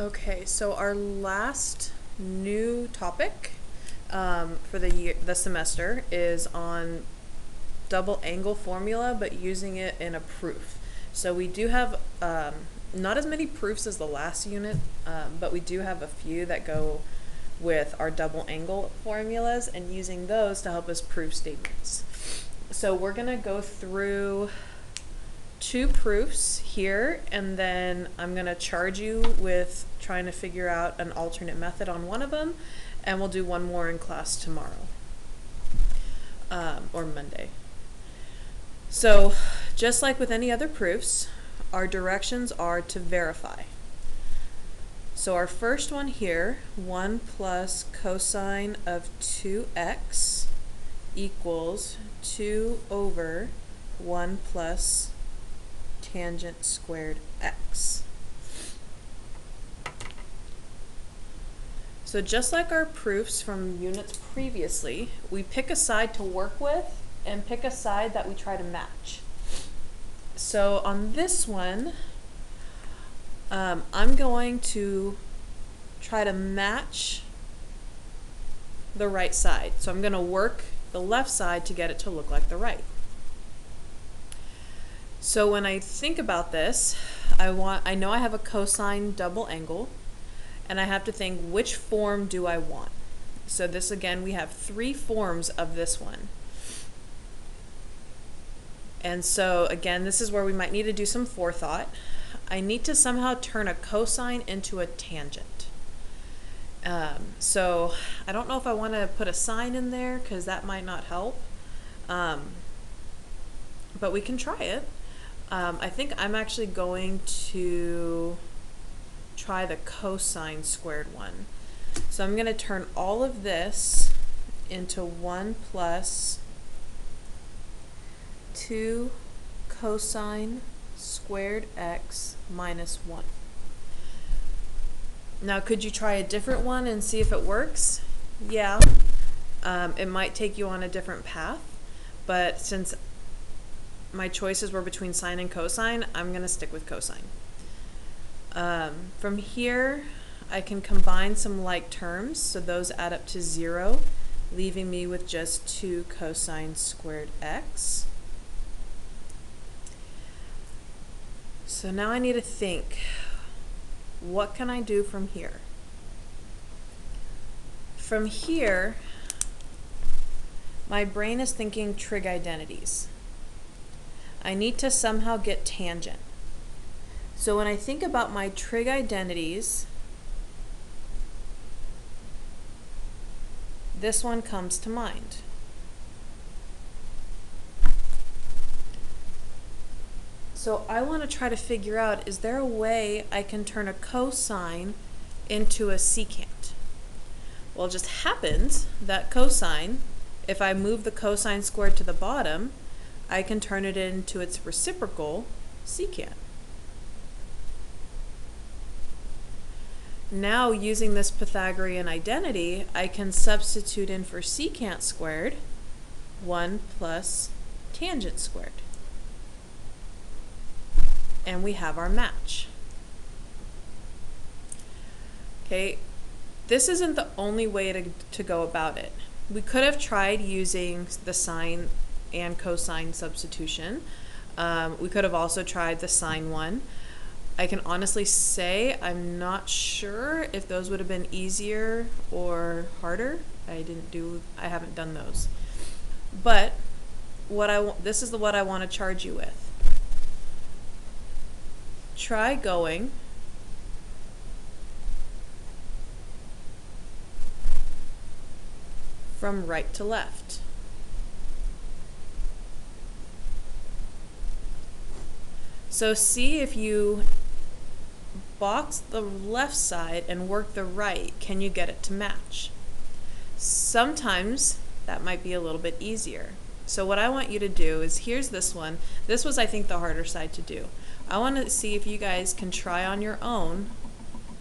Okay, so our last new topic um, for the year, the semester is on double angle formula, but using it in a proof. So we do have um, not as many proofs as the last unit, um, but we do have a few that go with our double angle formulas and using those to help us prove statements. So we're gonna go through two proofs here and then I'm going to charge you with trying to figure out an alternate method on one of them and we'll do one more in class tomorrow um, or Monday. So just like with any other proofs, our directions are to verify. So our first one here, 1 plus cosine of 2x equals 2 over 1 plus tangent squared x. So just like our proofs from units previously, we pick a side to work with and pick a side that we try to match. So on this one, um, I'm going to try to match the right side. So I'm going to work the left side to get it to look like the right. So when I think about this, I want I know I have a cosine double angle and I have to think which form do I want. So this again we have three forms of this one. And so again, this is where we might need to do some forethought. I need to somehow turn a cosine into a tangent. Um, so I don't know if I want to put a sine in there because that might not help. Um, but we can try it. Um, I think I'm actually going to try the cosine squared one. So I'm going to turn all of this into 1 plus 2 cosine squared x minus 1. Now could you try a different one and see if it works? Yeah. Um, it might take you on a different path, but since my choices were between sine and cosine, I'm going to stick with cosine. Um, from here, I can combine some like terms, so those add up to 0, leaving me with just 2 cosine squared x. So now I need to think, what can I do from here? From here, my brain is thinking trig identities. I need to somehow get tangent. So when I think about my trig identities, this one comes to mind. So I want to try to figure out, is there a way I can turn a cosine into a secant? Well, it just happens that cosine, if I move the cosine squared to the bottom, I can turn it into its reciprocal, secant. Now, using this Pythagorean identity, I can substitute in for secant squared 1 plus tangent squared. And we have our match. Okay, this isn't the only way to, to go about it. We could have tried using the sine and cosine substitution. Um, we could have also tried the sine one. I can honestly say I'm not sure if those would have been easier or harder. I didn't do, I haven't done those. But what I this is the what I want to charge you with. Try going from right to left. So see if you box the left side and work the right, can you get it to match? Sometimes that might be a little bit easier. So what I want you to do is, here's this one. This was, I think, the harder side to do. I want to see if you guys can try on your own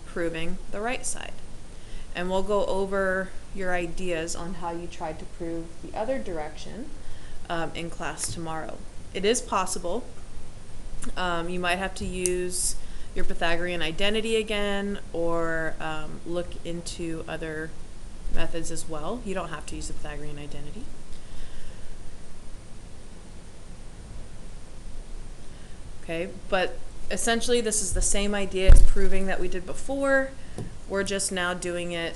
proving the right side. And we'll go over your ideas on how you tried to prove the other direction um, in class tomorrow. It is possible um, you might have to use your Pythagorean identity again or um, look into other methods as well. You don't have to use the Pythagorean identity. Okay, but essentially this is the same idea as proving that we did before. We're just now doing it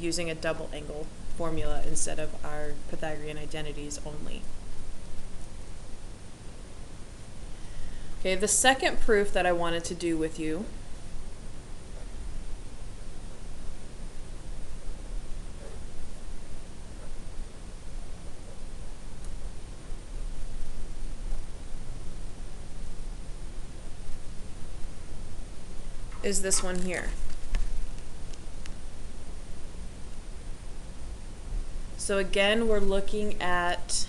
using a double angle formula instead of our Pythagorean identities only. Okay, the second proof that I wanted to do with you is this one here. So again, we're looking at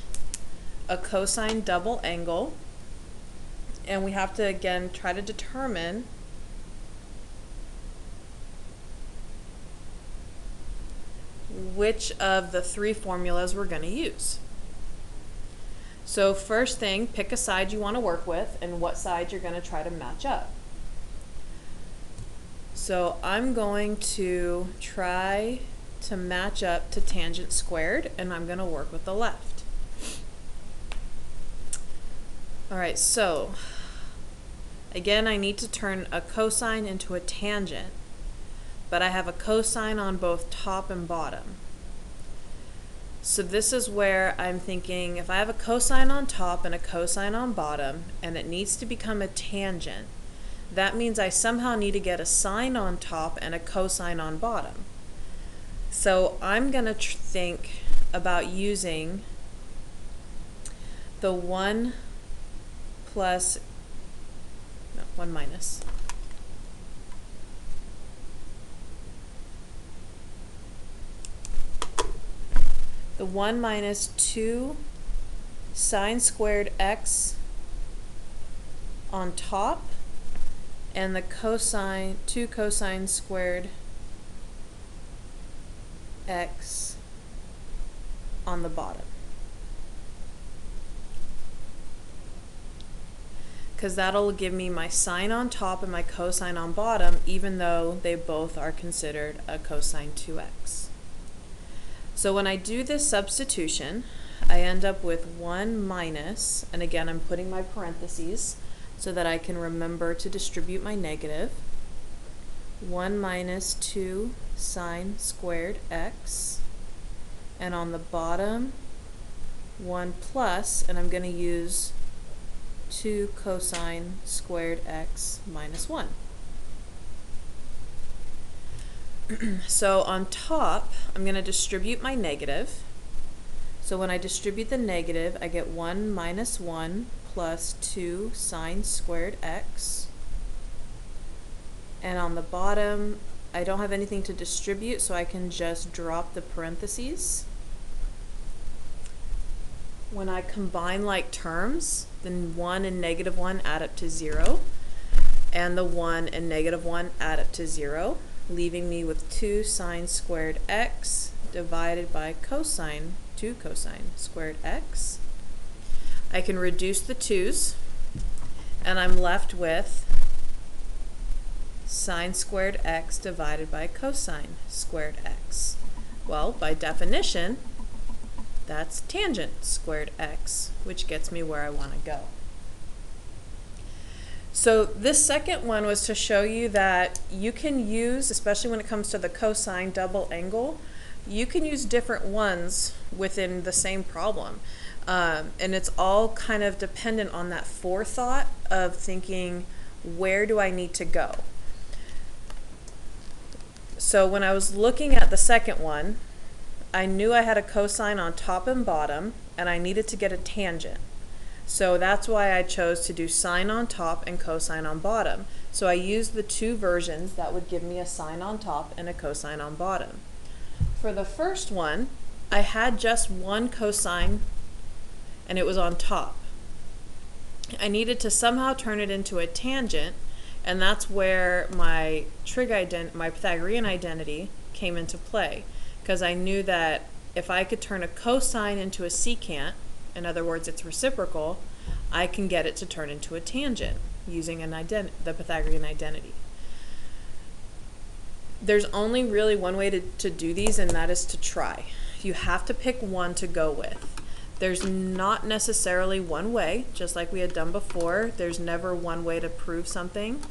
a cosine double angle. And we have to, again, try to determine which of the three formulas we're going to use. So first thing, pick a side you want to work with and what side you're going to try to match up. So I'm going to try to match up to tangent squared and I'm going to work with the left. Alright, so again I need to turn a cosine into a tangent, but I have a cosine on both top and bottom. So this is where I'm thinking if I have a cosine on top and a cosine on bottom and it needs to become a tangent, that means I somehow need to get a sine on top and a cosine on bottom. So I'm going to think about using the 1 plus, no, 1 minus. The 1 minus 2 sine squared x on top and the cosine, 2 cosine squared x on the bottom. Because that'll give me my sine on top and my cosine on bottom, even though they both are considered a cosine 2x. So when I do this substitution, I end up with 1 minus, and again I'm putting my parentheses, so that I can remember to distribute my negative. 1 minus 2 sine squared x. And on the bottom, 1 plus, and I'm going to use 2 cosine squared x minus 1. so on top, I'm going to distribute my negative. So when I distribute the negative, I get 1 minus 1 plus 2 sine squared x. And on the bottom, I don't have anything to distribute, so I can just drop the parentheses. When I combine like terms, then 1 and negative 1 add up to 0, and the 1 and negative 1 add up to 0, leaving me with 2 sine squared x divided by cosine, 2 cosine squared x. I can reduce the 2's, and I'm left with sine squared x divided by cosine squared x. Well, by definition, that's tangent squared x, which gets me where I want to go. So this second one was to show you that you can use, especially when it comes to the cosine double angle, you can use different ones within the same problem. Um, and it's all kind of dependent on that forethought of thinking, where do I need to go? So when I was looking at the second one, I knew I had a cosine on top and bottom, and I needed to get a tangent. So that's why I chose to do sine on top and cosine on bottom. So I used the two versions that would give me a sine on top and a cosine on bottom. For the first one, I had just one cosine and it was on top. I needed to somehow turn it into a tangent, and that's where my trig ident my Pythagorean identity came into play, because I knew that if I could turn a cosine into a secant, in other words, it's reciprocal, I can get it to turn into a tangent. using an ident- the Pythagorean identity. There's only really one way to, to do these, and that is to try. You have to pick one to go with. There's not necessarily one way, just like we had done before. There's never one way to prove something.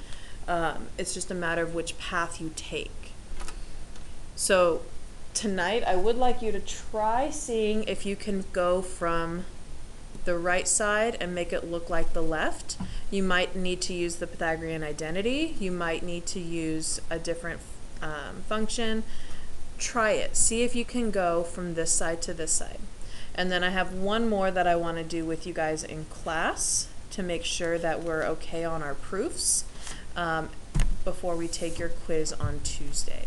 Um, it's just a matter of which path you take. So tonight, I would like you to try seeing if you can go from the right side and make it look like the left. You might need to use the Pythagorean identity. You might need to use a different um, function. Try it. See if you can go from this side to this side. And then I have one more that I want to do with you guys in class to make sure that we're okay on our proofs um, before we take your quiz on Tuesday.